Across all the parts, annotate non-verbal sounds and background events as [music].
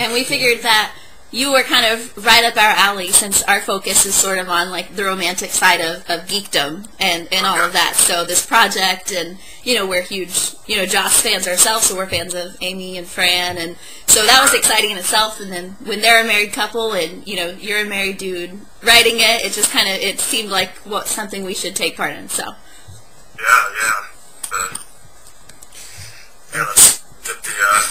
And we figured that you were kind of right up our alley since our focus is sort of on like the romantic side of, of geekdom and, and all of that. So this project and, you know, we're huge, you know, Joss fans ourselves, so we're fans of Amy and Fran and so that was exciting in itself and then when they're a married couple and, you know, you're a married dude writing it, it just kind of, it seemed like what something we should take part in, so. Yeah, yeah. The, yeah, get the uh,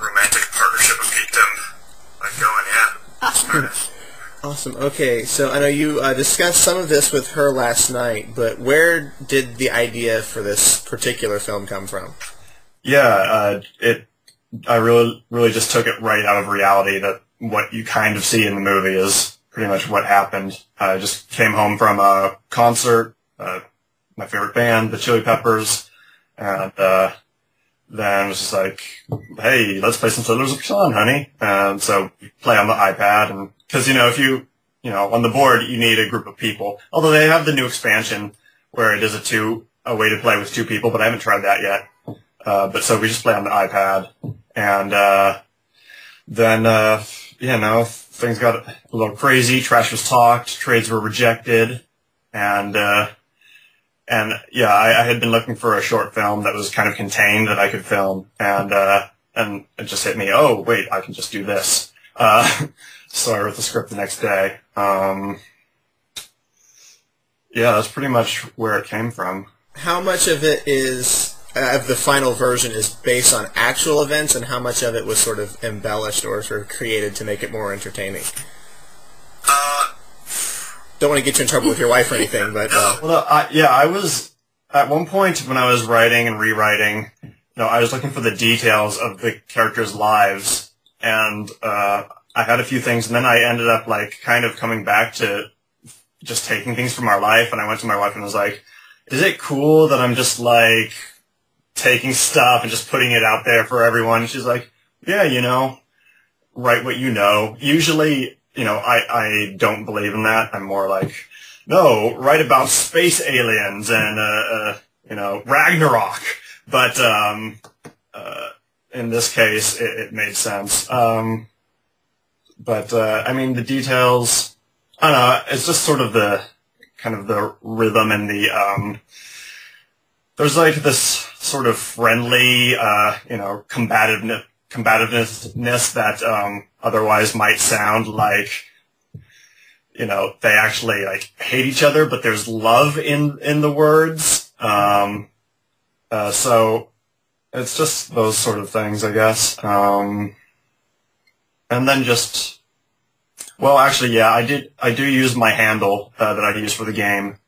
romantic partnership of geekdom like going, yeah. Awesome. [laughs] Awesome. Okay, so I know you uh, discussed some of this with her last night, but where did the idea for this particular film come from? Yeah, uh, it. I really, really just took it right out of reality that what you kind of see in the movie is pretty much what happened. I just came home from a concert, uh, my favorite band, the Chili Peppers, and uh, then it was just like, hey, let's play some Settlers of Catan, honey. And so play on the iPad, and because you know, if you, you know, on the board, you need a group of people. Although they have the new expansion where it is a two, a way to play with two people, but I haven't tried that yet. Uh, but so we just play on the iPad, and uh, then, uh, you know, things got a little crazy. Trash was talked, trades were rejected, and uh, and yeah, I, I had been looking for a short film that was kind of contained that I could film, and uh, and it just hit me. Oh, wait, I can just do this. Uh, [laughs] so I wrote the script the next day. Um, yeah, that's pretty much where it came from. How much of it is uh, of the final version is based on actual events, and how much of it was sort of embellished or sort of created to make it more entertaining? Don't want to get you in trouble with your wife or anything, but uh, Well, I, yeah, I was at one point when I was writing and rewriting. You know, I was looking for the details of the characters' lives, and uh, I had a few things, and then I ended up like kind of coming back to just taking things from our life. And I went to my wife and was like, "Is it cool that I'm just like taking stuff and just putting it out there for everyone?" She's like, "Yeah, you know, write what you know." Usually, you know, I I don't believe in that. I'm more like, no, write about space aliens and uh, uh you know Ragnarok. But um, uh, in this case, it, it made sense. Um, but uh, I mean, the details. I don't know. It's just sort of the kind of the rhythm and the um. There's like this sort of friendly, uh, you know, combativeness, combativeness that um, otherwise might sound like you know, they actually like hate each other, but there's love in in the words. Um, uh, so it's just those sort of things, I guess. Um, and then just, well, actually, yeah, I did. I do use my handle uh, that I use for the game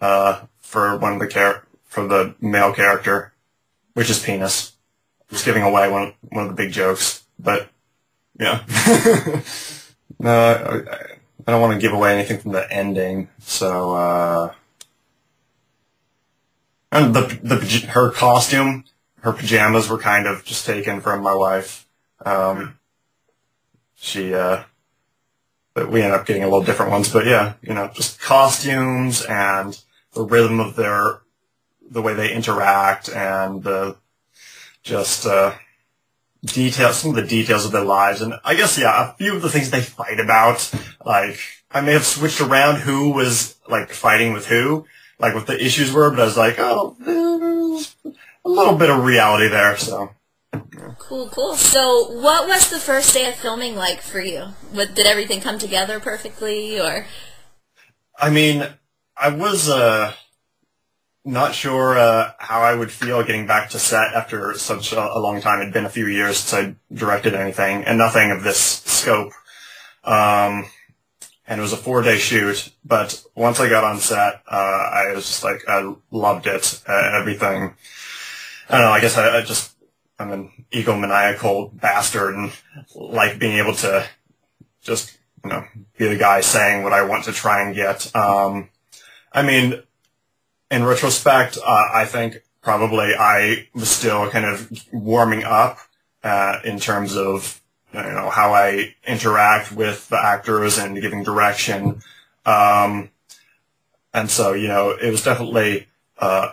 uh, for one of the char- for the male character, which is penis. Just giving away one one of the big jokes, but yeah. [laughs] no, I, I, I don't want to give away anything from the ending, so uh, and the the her costume, her pajamas were kind of just taken from my wife. Um, she, uh, but we ended up getting a little different ones. But yeah, you know, just costumes and the rhythm of their, the way they interact and the just uh, details, some of the details of their lives, and I guess yeah, a few of the things they fight about. Like I may have switched around who was like fighting with who, like what the issues were, but I was like, oh, there's a little bit of reality there. So Cool, cool. So, what was the first day of filming like for you? What, did everything come together perfectly, or? I mean, I was uh, not sure uh, how I would feel getting back to set after such a, a long time. It'd been a few years since I directed anything, and nothing of this scope. Um, and it was a four-day shoot. But once I got on set, uh, I was just like, I loved it, uh, everything. I don't know. I guess I, I just I'm an egomaniacal bastard and like being able to just you know be the guy saying what I want to try and get. Um, I mean, in retrospect, uh, I think probably I was still kind of warming up uh, in terms of you know how I interact with the actors and giving direction. Um, and so you know it was definitely uh,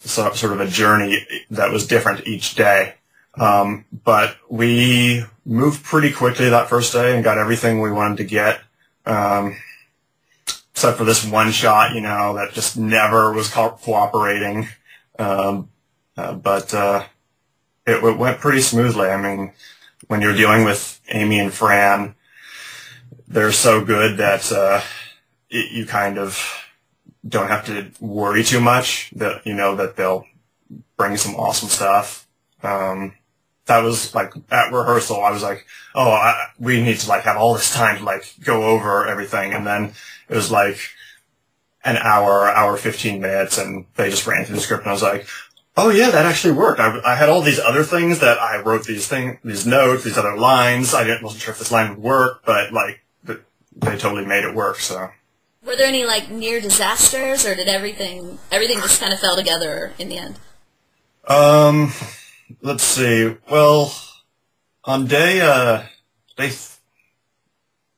so, sort of a journey that was different each day. Um, but we moved pretty quickly that first day and got everything we wanted to get. Um, except for this one shot, you know, that just never was co- cooperating. Um, uh, but uh, it, it went pretty smoothly. I mean, when you're dealing with Amy and Fran, they're so good that uh, it, you kind of don't have to worry too much. That you know that they'll bring some awesome stuff. Um, that was like at rehearsal. I was like, oh, I, we need to like have all this time to like go over everything, and then it was like an hour, hour fifteen minutes, and they just ran through the script, and I was like, oh yeah, that actually worked. I, I had all these other things that I wrote these thing, these notes, these other lines. I didn't wasn't sure if this line would work, but like they totally made it work. So. Were there any like near disasters, or did everything everything just kind of fell together in the end? Um, let's see. Well, on day uh day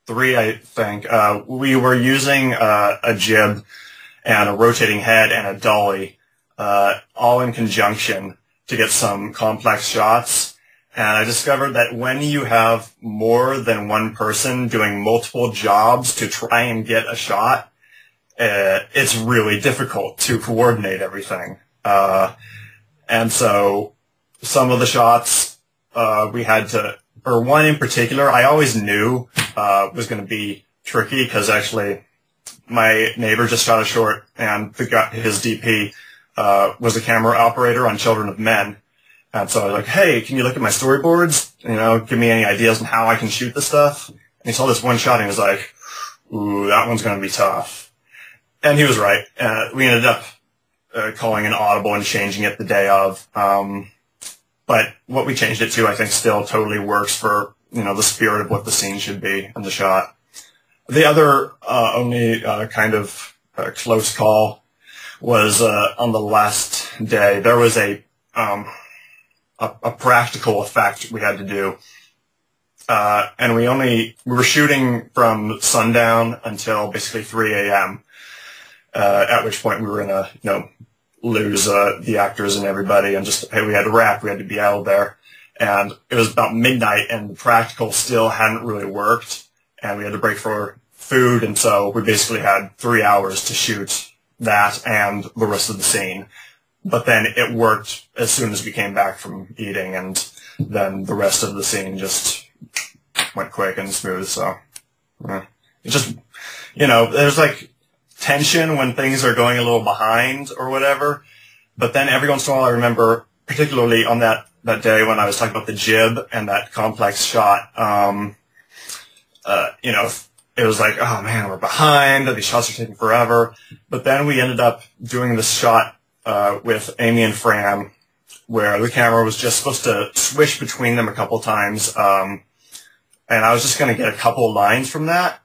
three, I think uh, we were using uh, a jib and a rotating head and a dolly, uh, all in conjunction to get some complex shots. And I discovered that when you have more than one person doing multiple jobs to try and get a shot, uh, it's really difficult to coordinate everything. Uh, and so some of the shots uh, we had to, or one in particular, I always knew uh, was going to be tricky because actually my neighbor just got a short and the guy, his DP uh, was a camera operator on Children of Men. And so I was like, hey, can you look at my storyboards? You know, give me any ideas on how I can shoot this stuff? And he saw this one shot and he was like, ooh, that one's going to be tough. And he was right. Uh, we ended up uh, calling an audible and changing it the day of. Um, but what we changed it to, I think, still totally works for, you know, the spirit of what the scene should be in the shot. The other uh, only uh, kind of uh, close call was uh, on the last day. There was a um, a, a practical effect we had to do. Uh, and we only, we were shooting from sundown until basically 3 a.m., uh, at which point we were in a you know, lose, uh, the actors and everybody and just, hey, we had to wrap, we had to be out there. And it was about midnight and the practical still hadn't really worked and we had to break for food. And so we basically had three hours to shoot that and the rest of the scene but then it worked as soon as we came back from eating, and then the rest of the scene just went quick and smooth. So yeah. it just, you know, there's like tension when things are going a little behind or whatever. But then every once in a while, I remember, particularly on that that day when I was talking about the jib and that complex shot. Um, uh, you know, it was like, oh man, we're behind. These shots are taking forever. But then we ended up doing this shot uh, with Amy and Fran, where the camera was just supposed to swish between them a couple times, um, and I was just going to get a couple lines from that,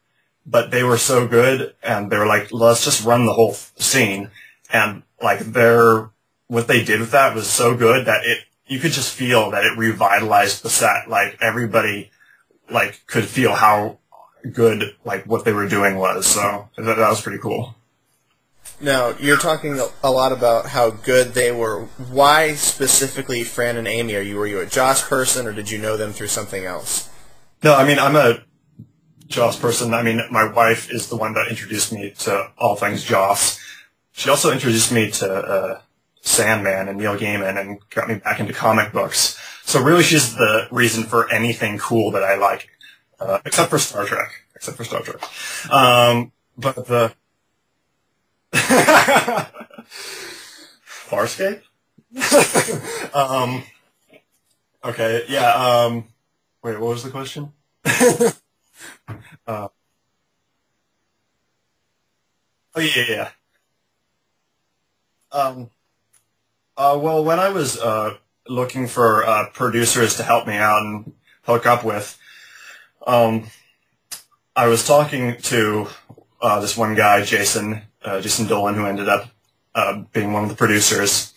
but they were so good, and they were like, let's just run the whole scene, and like their what they did with that was so good that it you could just feel that it revitalized the set, like everybody like could feel how good like what they were doing was, so that, that was pretty cool. Now, you're talking a lot about how good they were. Why specifically Fran and Amy? Are you were you a Joss person, or did you know them through something else? No, I mean I'm a Joss person. I mean my wife is the one that introduced me to all things Joss. She also introduced me to uh, Sandman and Neil Gaiman and got me back into comic books. So really, she's the reason for anything cool that I like, uh, except for Star Trek. Except for Star Trek. Um, but the [laughs] Farscape? [laughs] um, okay, yeah, um, wait, what was the question? [laughs] [laughs] uh, oh, yeah, yeah. Um, uh, well, when I was uh, looking for uh, producers to help me out and hook up with, um, I was talking to uh, this one guy, Jason, uh, Jason Dolan, who ended up uh, being one of the producers.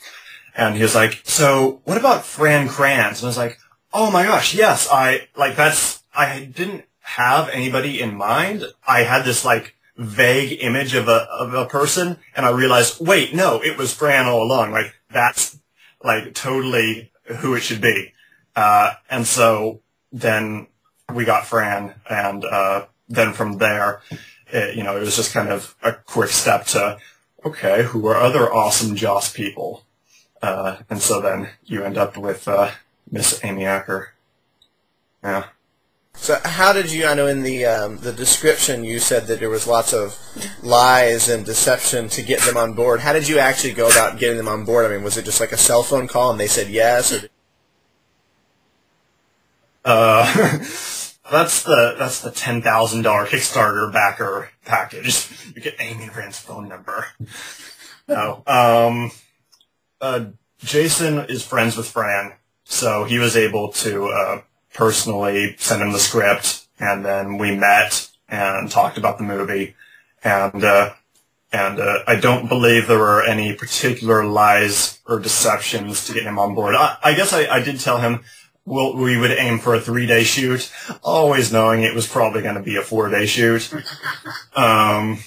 And he was like, so what about Fran Kranz? And I was like, oh my gosh, yes, I, like that's, I didn't have anybody in mind. I had this like vague image of a, of a person and I realized, wait, no, it was Fran all along. Like that's like totally who it should be. Uh, and so then we got Fran, and uh, then from there, it, you know, it was just kind of a quick step to, okay, who are other awesome Joss people? Uh, and so then you end up with uh, Miss Amy Acker. Yeah. So how did you? I know in the um, the description you said that there was lots of lies and deception to get them on board. How did you actually go about getting them on board? I mean, was it just like a cell phone call and they said yes? Or Uh, [laughs] that's the that's the ten thousand dollar Kickstarter backer package. You get Amy and Fran's phone number. No. Um, uh, Jason is friends with Fran, so he was able to uh, personally sent him the script, and then we met and talked about the movie, and uh, and uh, I don't believe there were any particular lies or deceptions to get him on board. I, I guess I, I did tell him we'll, we would aim for a three-day shoot, always knowing it was probably going to be a four-day shoot. [laughs] Um,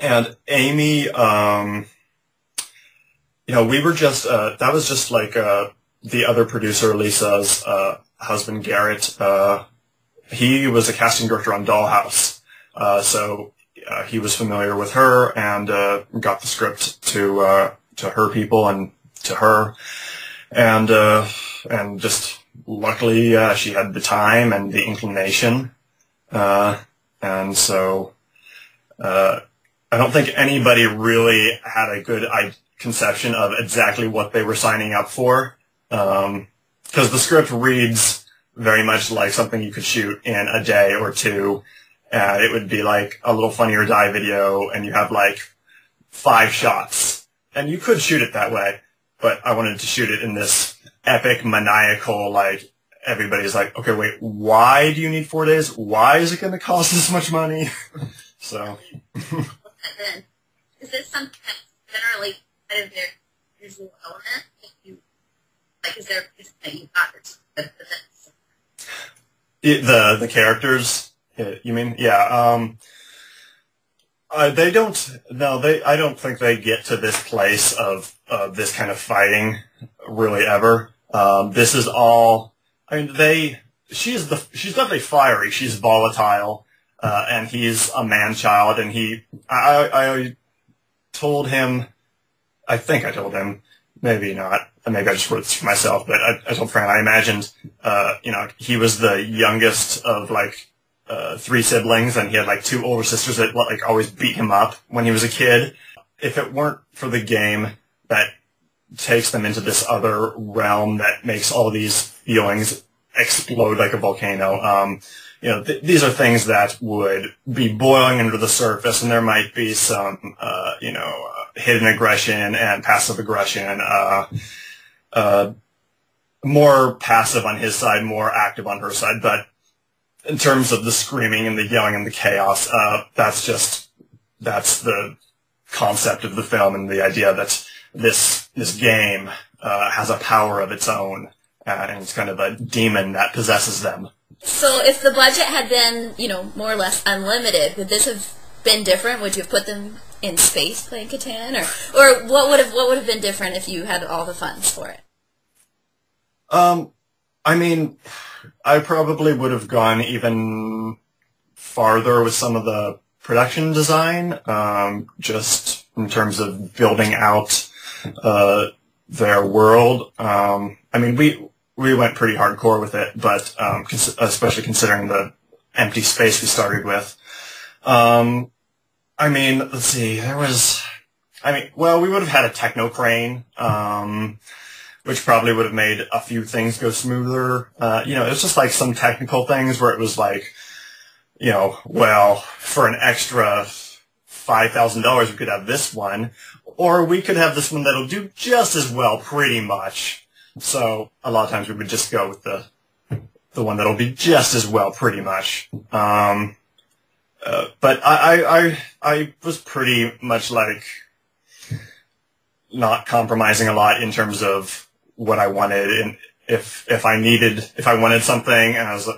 and Amy, um, you know, we were just, uh, that was just like, uh, the other producer, Lisa's, uh, husband, Garrett, uh, he was a casting director on Dollhouse. Uh, so, uh, he was familiar with her and, uh, got the script to, uh, to her people and to her. And, uh, and just luckily, uh, she had the time and the inclination. Uh, and so, uh, I don't think anybody really had a good conception of exactly what they were signing up for. Um 'cause the script reads very much like something you could shoot in a day or two. And it would be like a little funny or die video and you have like five shots. And you could shoot it that way, but I wanted to shoot it in this epic maniacal, like everybody's like, okay, wait, why do you need four days? Why is it going to cost this much money? [laughs] so, then is this something that's generally kind of their usual element? That you got the the characters, uh, you mean? Yeah. Um, uh, they don't. No, they. I don't think they get to this place of of this kind of fighting really ever. Um, this is all. I mean, they. She's the. She's definitely fiery. She's volatile, uh, and he's a man child. And he. I. I told him. I think I told him. Maybe not. Maybe I just wrote this for myself. But I, I told Fran. I imagined. Uh, you know, he was the youngest of like uh, three siblings, and he had like two older sisters that like always beat him up when he was a kid. If it weren't for the game that takes them into this other realm that makes all these feelings explode like a volcano, um, you know, th- these are things that would be boiling under the surface, and there might be some, uh, you know, hidden aggression and passive aggression. Uh, uh, more passive on his side, more active on her side, but in terms of the screaming and the yelling and the chaos, uh, that's just that's the concept of the film and the idea that this this game uh, has a power of its own, uh, and it's kind of a demon that possesses them. So if the budget had been, you know, more or less unlimited, would this have been different? Would you have put them in space playing Catan, or or what would have what would have been different if you had all the funds for it? Um, I mean, I probably would have gone even farther with some of the production design, um, just in terms of building out uh, their world. Um, I mean, we we went pretty hardcore with it, but um, cons- especially considering the empty space we started with. Um, I mean, let's see, there was, I mean, well, we would have had a techno crane. Um, which probably would have made a few things go smoother. Uh, you know, it was just like some technical things where it was like, you know, well, for an extra five thousand dollars, we could have this one, or we could have this one that'll do just as well, pretty much. So a lot of times we would just go with the the one that'll be just as well, pretty much. Um, uh, but I, I, I, I was pretty much like not compromising a lot in terms of what I wanted. And if if I needed if I wanted something and I was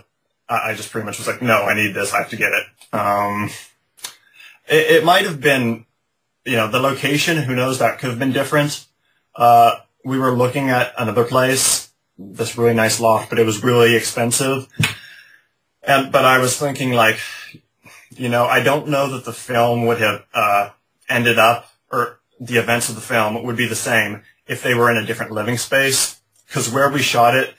I just pretty much was like no I need this. I have to get it. Um it, it might have been you know the location who knows that could have been different. Uh we were looking at another place this really nice loft, but it was really expensive. And but I was thinking like, you know, I don't know that the film would have uh, ended up or the events of the film would be the same if they were in a different living space. Because where we shot it,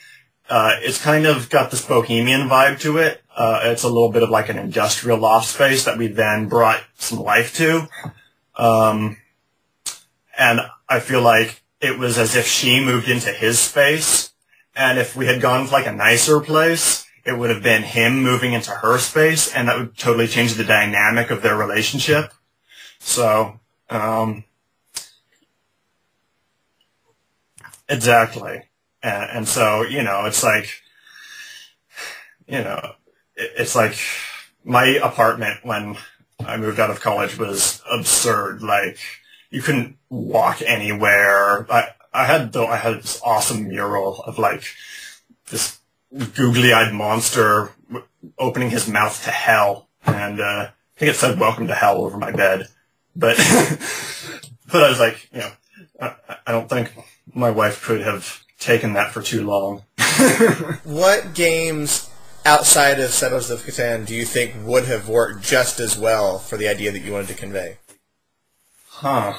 uh, it's kind of got this bohemian vibe to it. Uh, it's a little bit of like an industrial loft space that we then brought some life to. Um, and I feel like it was as if she moved into his space. And if we had gone to like a nicer place, it would have been him moving into her space, and that would totally change the dynamic of their relationship. So, um, exactly. And, and so, you know, it's like, you know, it, it's like my apartment when I moved out of college was absurd. Like, you couldn't walk anywhere. I, I had though I had this awesome mural of like this googly-eyed monster opening his mouth to hell, and uh, I think it said "Welcome to Hell" over my bed. But [laughs] but I was like, you know, I, I don't think my wife could have taken that for too long. [laughs] what games outside of Settlers of Catan do you think would have worked just as well for the idea that you wanted to convey? Huh.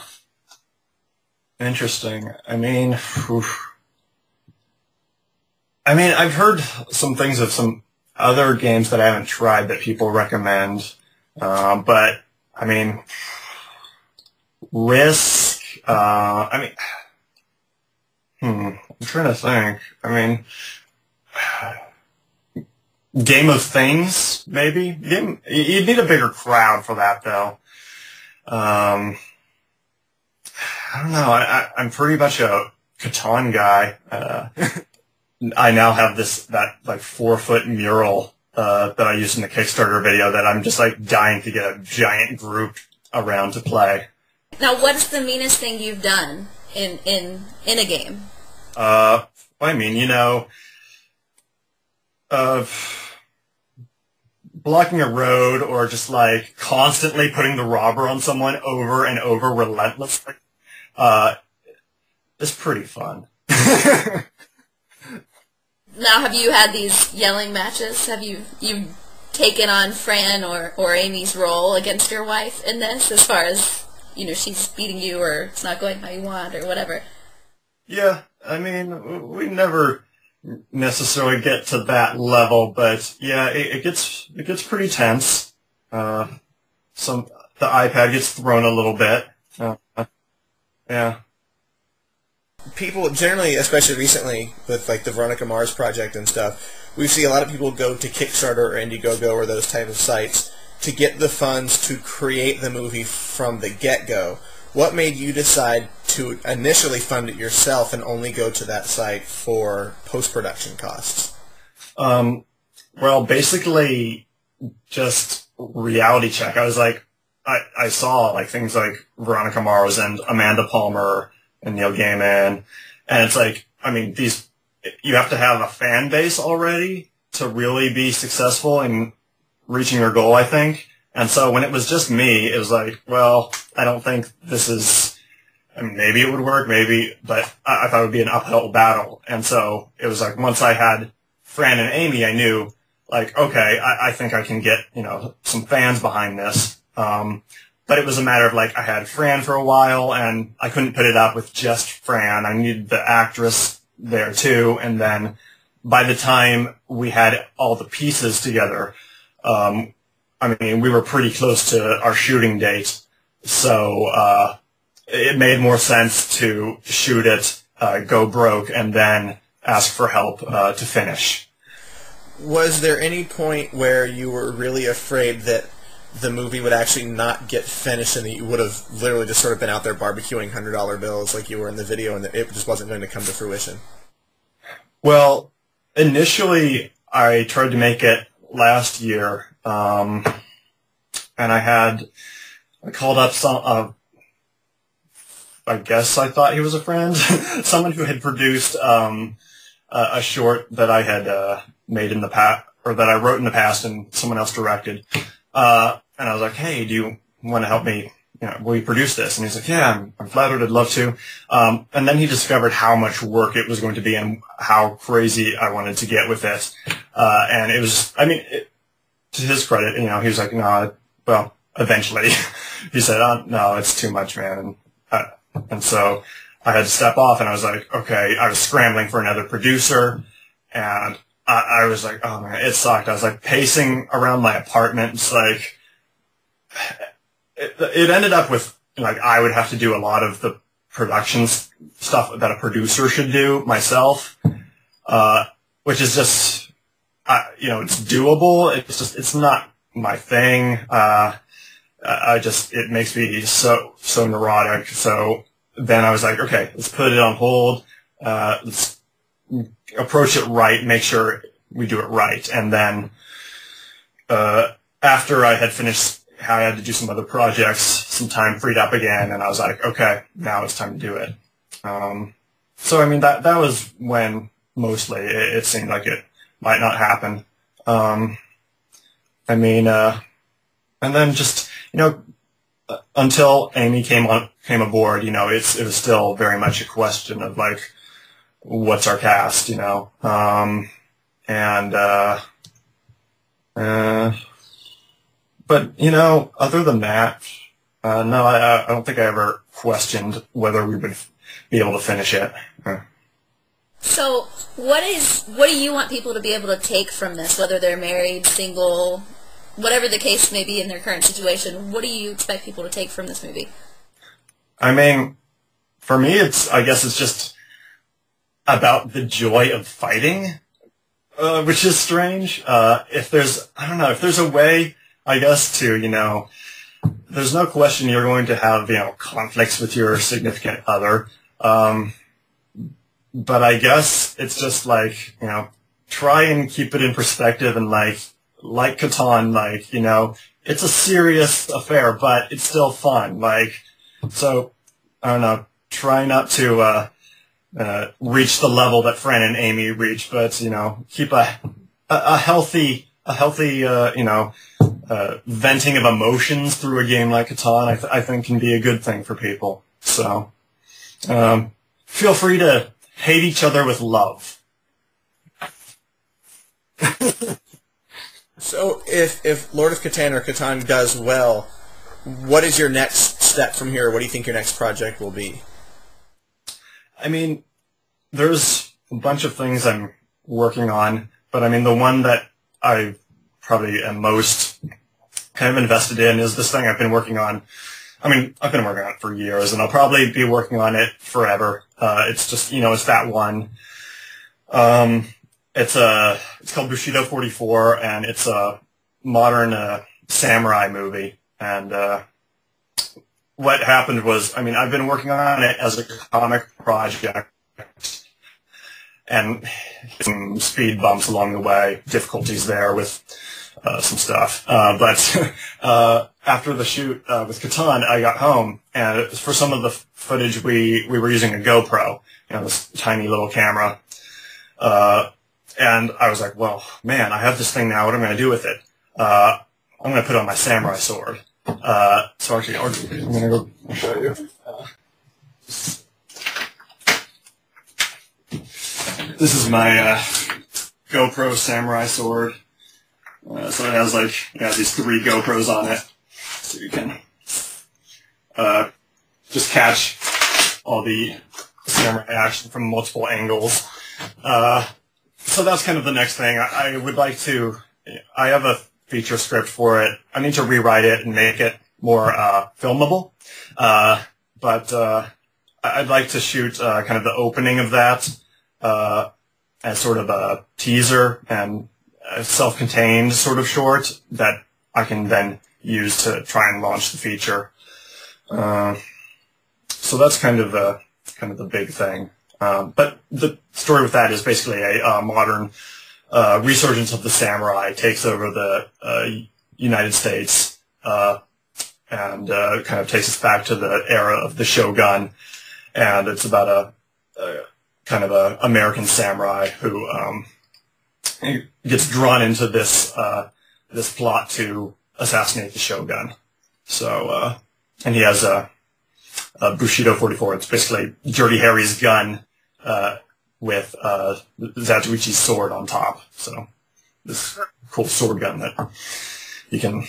Interesting. I mean, oof. I mean, I've heard some things of some other games that I haven't tried that people recommend, uh, but I mean, Risk. Uh, I mean, hmm. I'm trying to think. I mean, Game of Things, maybe. Game. You'd need a bigger crowd for that, though. Um, I don't know. I, am pretty much a Catan guy. Uh, I now have this that like four foot mural uh, that I used in the Kickstarter video that I'm just like dying to get a giant group around to play. Now, what's the meanest thing you've done in in in a game? Uh, I mean, you know, of. Uh, blocking a road or just like constantly putting the robber on someone over and over relentlessly uh, is pretty fun. [laughs] now, have you had these yelling matches? Have you you taken on Fran or or Amy's role against your wife in this, as far as you know, she's beating you or it's not going how you want or whatever? Yeah, I mean, we never necessarily get to that level, but yeah, it, it gets it gets pretty tense. Uh, some the iPad gets thrown a little bit. Uh, yeah. People generally, especially recently with like the Veronica Mars project and stuff, we see a lot of people go to Kickstarter or Indiegogo or those type of sites to get the funds to create the movie from the get-go. What made you decide to initially fund it yourself and only go to that site for post-production costs? Um, well, basically, just reality check. I was like, I, I saw like things like Veronica Mars and Amanda Palmer and Neil Gaiman, and it's like, I mean, these you have to have a fan base already to really be successful in reaching your goal. I think. And so when it was just me, it was like, well, I don't think this is, I mean, maybe it would work, maybe, but I, I thought it would be an uphill battle. And so it was like, once I had Fran and Amy, I knew, like, okay, I, I think I can get, you know, some fans behind this. Um, but it was a matter of like, I had Fran for a while and I couldn't put it up with just Fran. I needed the actress there too. And then by the time we had all the pieces together, um, I mean, we were pretty close to our shooting date, so uh, it made more sense to shoot it, uh, go broke, and then ask for help uh, to finish. Was there any point where you were really afraid that the movie would actually not get finished and you would have literally just sort of been out there barbecuing hundred dollar bills like you were in the video and it just wasn't going to come to fruition? Well, initially I tried to make it last year um, and I had, I called up some, uh, I guess I thought he was a friend, [laughs] someone who had produced um, a, a, short that I had uh, made in the past, or that I wrote in the past and someone else directed. Uh, and I was like, hey, do you want to help me you know, will you produce this? And he's like, yeah, I'm, I'm flattered. I'd love to. Um, and then he discovered how much work it was going to be and how crazy I wanted to get with this. Uh, and it was, I mean, it, to his credit, you know, he was like, no, well, eventually [laughs] he said, oh, no, it's too much, man. And, uh, and so I had to step off and I was like, okay, I was scrambling for another producer and I, I was like, oh man, it sucked. I was like pacing around my apartment. It's like, it, it ended up with like I would have to do a lot of the production stuff that a producer should do myself, uh, which is just, uh, you know, it's doable. It's just, it's not my thing. Uh, I just, it makes me so, so neurotic. So then I was like, okay, let's put it on hold. Uh, let's approach it right, make sure we do it right. And then, uh, after I had finished I had to do some other projects, some time freed up again, and I was like, okay, now it's time to do it. Um, so I mean that that was when mostly it, it seemed like it might not happen. Um, I mean, uh, and then just you know uh, until Amy came on came aboard, you know, it's it was still very much a question of like, what's our cast, you know, um, and uh, uh, but you know, other than that, uh, no, I, I don't think I ever questioned whether we would be able to finish it. So, what is what do you want people to be able to take from this? Whether they're married, single, whatever the case may be in their current situation, what do you expect people to take from this movie? I mean, for me, it's I guess it's just about the joy of fighting, uh, which is strange. Uh, if there's I don't know if there's a way I guess too, you know, there's no question you're going to have, you know, conflicts with your significant other. Um, but I guess it's just like, you know, try and keep it in perspective and like, like Catan, like, you know, it's a serious affair, but it's still fun. Like, so, I don't know, try not to, uh, uh, reach the level that Fran and Amy reach, but, you know, keep a, a, a healthy, a healthy, uh, you know, uh, venting of emotions through a game like Catan, I, th- I think can be a good thing for people. So, um, feel free to hate each other with love. [laughs] so, if if Lord of Catan or Catan does well, what is your next step from here? What do you think your next project will be? I mean, there's a bunch of things I'm working on, but I mean, the one that I probably am most kind of invested in is this thing I've been working on. I mean, I've been working on it for years, and I'll probably be working on it forever. Uh, it's just, you know, it's that one. Um, it's a, it's called Bushido 44, and it's a modern uh, samurai movie. And uh, what happened was, I mean, I've been working on it as a comic project, and some speed bumps along the way, difficulties there with uh, some stuff. Uh, but [laughs] uh, after the shoot uh, with Catan, I got home, and for some of the footage, we we were using a GoPro, you know, this tiny little camera. Uh, and I was like, well, man, I have this thing now. What am I going to do with it? Uh, I'm going to put on my samurai sword. so actually, I'm going to go show you. This is my GoPro samurai sword. Uh, so it has like has these three GoPros on it, so you can uh, just catch all the samurai action from multiple angles. Uh, so that's kind of the next thing. I, I, would like to. I have a feature script for it. I need to rewrite it and make it more uh, filmable. Uh, but uh, I'd like to shoot kind of the opening of that as sort of a teaser and a self-contained sort of short that I can then use to try and launch the feature. Uh, so that's kind of the kind of the big thing. Um, but the story with that is basically a, a modern uh, resurgence of the samurai takes over the uh, United States uh, and uh, kind of takes us back to the era of the shogun. And it's about a kind of a American samurai who um, gets drawn into this uh, this plot to assassinate the shogun. So uh, and he has a, a Bushido 44. It's basically Dirty Harry's gun uh, with uh, Zatoichi's sword on top. So this cool sword gun that you can,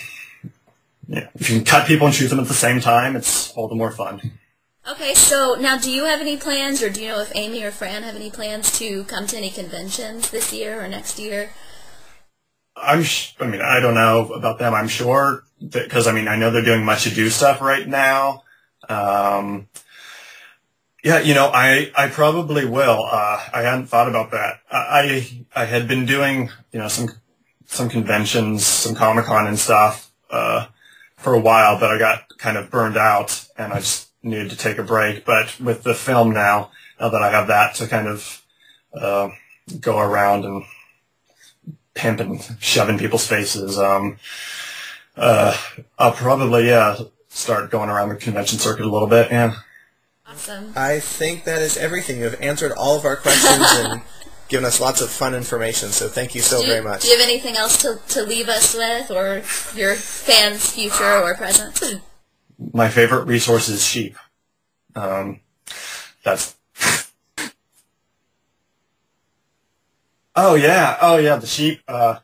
yeah, if you can cut people and shoot them at the same time, it's all the more fun. Okay, so now do you have any plans, or do you know if Amy or Fran have any plans to come to any conventions this year or next year? I'm, I mean, I don't know about them. I'm sure because I mean, I know they're doing much ado stuff right now. Um, yeah, you know, I, I probably will. Uh, I hadn't thought about that. I, I had been doing, you know, some, some conventions, some Comic Con and stuff, uh, for a while, but I got kind of burned out and I just needed to take a break. But with the film now, now that I have that to kind of, uh, go around and pimp and shove in people's faces, um, uh, I'll probably, yeah, start going around the convention circuit a little bit, yeah. Awesome. I think that is everything. You have answered all of our questions [laughs] and given us lots of fun information, so thank you so you, very much. Do you have anything else to, to leave us with, or your fans' future or present? My favorite resource is sheep. Um, that's. oh yeah, oh yeah, the sheep. Uh,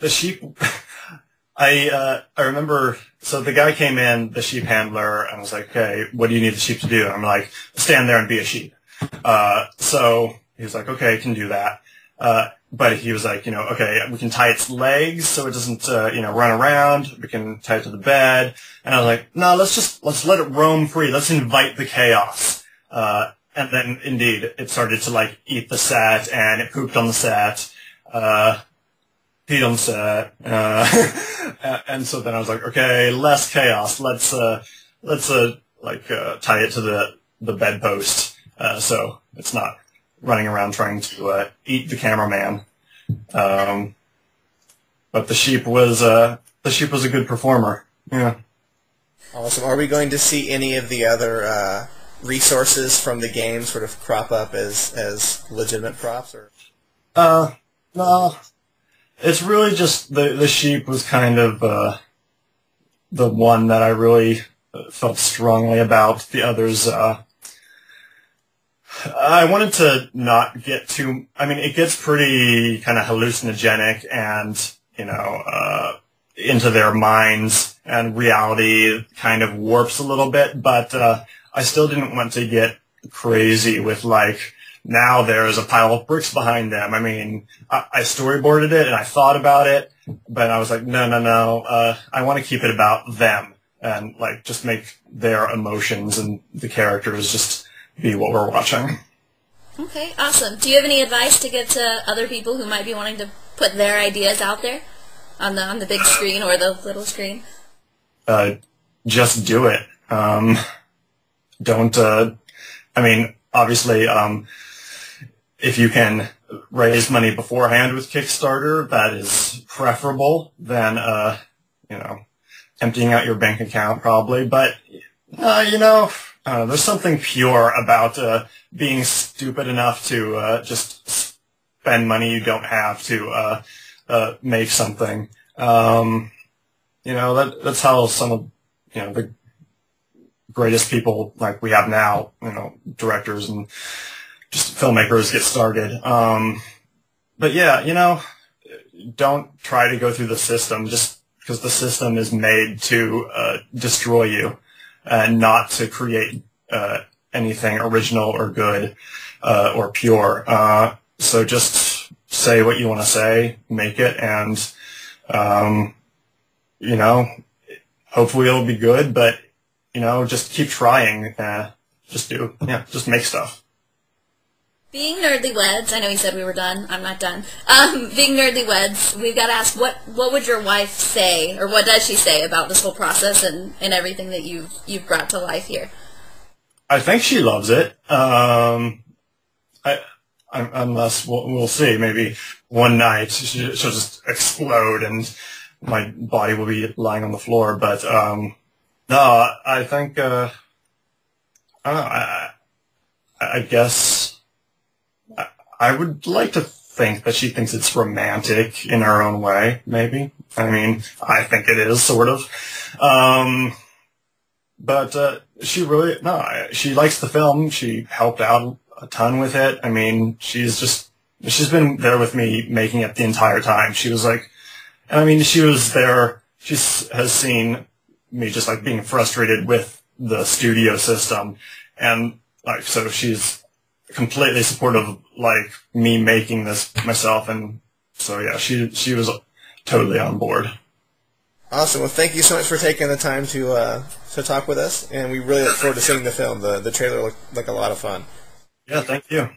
the sheep. [laughs] I uh, I remember. So the guy came in, the sheep handler, and I was like, "Okay, what do you need the sheep to do?" I'm like, "Stand there and be a sheep." Uh, so he was like, "Okay, I can do that." Uh, but he was like, you know, okay, we can tie its legs so it doesn't, uh, you know, run around. We can tie it to the bed. And I was like, no, let's just, let's let it roam free. Let's invite the chaos. Uh, and then indeed it started to like eat the set and it pooped on the set. Uh, peed on the set. Uh, [laughs] and so then I was like, okay, less chaos. Let's, uh, let's, uh, like, uh, tie it to the, the bedpost. Uh, so it's not running around trying to uh, eat the cameraman. Um, but the sheep was uh, the sheep was a good performer. Yeah. Awesome. Are we going to see any of the other uh, resources from the game sort of crop up as as legitimate props? Or uh, no, it's really just the the sheep was kind of uh, the one that I really felt strongly about. The others, uh, I wanted to not get too. I mean, it gets pretty kind of hallucinogenic and you know uh, into their minds, and reality kind of warps a little bit. But uh, I still didn't want to get crazy with like now there's a pile of bricks behind them. I mean, I, I storyboarded it and I thought about it, but I was like, no, no, no. Uh, I want to keep it about them and like just make their emotions and the characters just be what we're watching. Okay, awesome. Do you have any advice to give to other people who might be wanting to put their ideas out there on the on the big screen or the little screen? Uh, just do it. Um, don't. Uh, I mean, obviously, um, if you can raise money beforehand with Kickstarter, that is preferable than uh, you know emptying out your bank account, probably. But uh, you know, uh, there's something pure about uh, being stupid enough to uh, just spend money you don't have to uh, uh, make something. Um, you know, that, that's how some of you know the greatest people like we have now, you know, directors and just filmmakers get started. Um, but yeah, you know, don't try to go through the system just because the system is made to destroy you and not to create uh, anything original or good uh, or pure. Uh, so just say what you want to say, make it, and um, you know, hopefully it'll be good. But you know, just keep trying. Uh, just do, yeah, just make stuff. Being Nerdlyweds, I know you said we were done. I'm not done. Um, being Nerdlyweds, we've got to ask what what would your wife say, or what does she say about this whole process and, and everything that you've you've brought to life here? I think she loves it. Um, I, I, unless we'll, we'll, see. Maybe one night she, will just explode and my body will be lying on the floor. But um, no, I think uh, I, I, I guess I, would like to think that she thinks it's romantic in her own way. Maybe. I mean, I think it is sort of. Um, but uh, she really no, she likes the film. She helped out a ton with it. I mean, she's just she's been there with me making it the entire time. She was like, I mean, she was there. She has seen me just like being frustrated with the studio system, and like so she's completely supportive of like me making this myself, and so yeah, she she was totally on board. Awesome. Well, thank you so much for taking the time to uh, to talk with us, and we really look forward to seeing the film. The the trailer looked like a lot of fun. Yeah, thank you.